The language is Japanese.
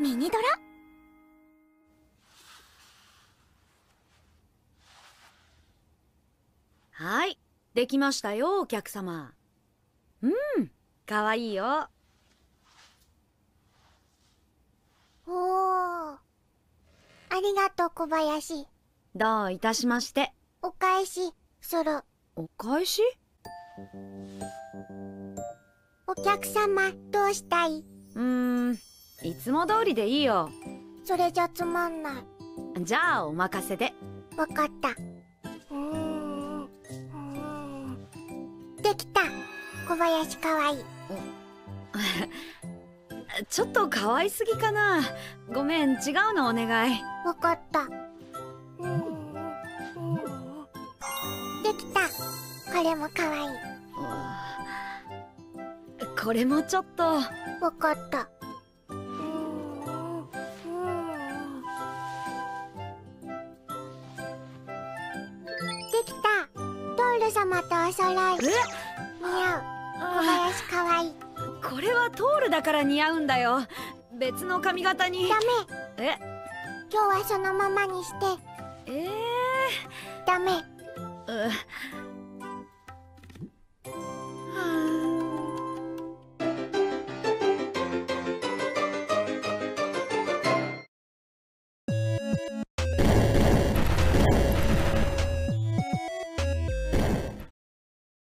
ミニドラ？はいできましたよお客様。うんかわいいよ。おー。ありがとう小林。どういたしまして。お返しするお返し？お客様どうしたい？うーんいつも通りでいいよ。それじゃつまんない。じゃあお任せで。わかった。できた。小林かわいい。ちょっと可愛すぎかな。ごめん違うのお願い。わかった。できた。これもかわいい。これもちょっと。わかったル様とお揃い。え？似合う。小林かわい。いこれはトールだから似合うんだよ。別の髪型に。ダメ。え？今日はそのままにして。えダメ。ー、う